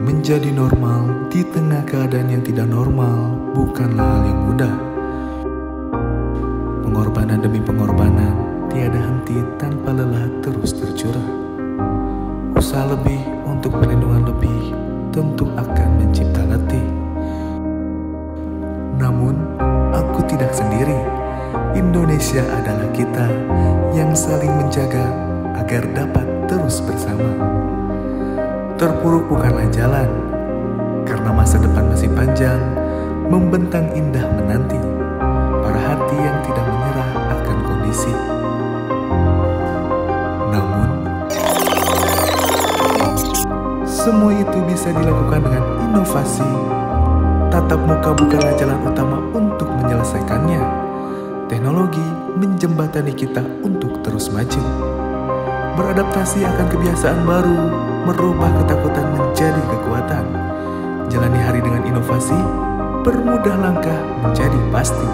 Menjadi normal di tengah keadaan yang tidak normal bukanlah hal yang mudah. Pengorbanan demi pengorbanan tiada henti tanpa lelah terus tercurah. Usaha lebih untuk perlindungan lebih tentu akan mencipta letih. Namun, aku tidak sendiri. Indonesia adalah kita yang saling menjaga agar dapat terus bersama. Terpuruk bukanlah jalan, karena masa depan masih panjang, membentang indah menanti para hati yang tidak menyerah akan kondisi. Namun, semua itu bisa dilakukan dengan inovasi. Tatap muka bukanlah jalan utama untuk menyelesaikannya. Teknologi menjembatani kita untuk terus maju. Beradaptasi akan kebiasaan baru, merubah ketakutan menjadi kekuatan. Jalani hari dengan inovasi, permudah langkah menjadi pasti.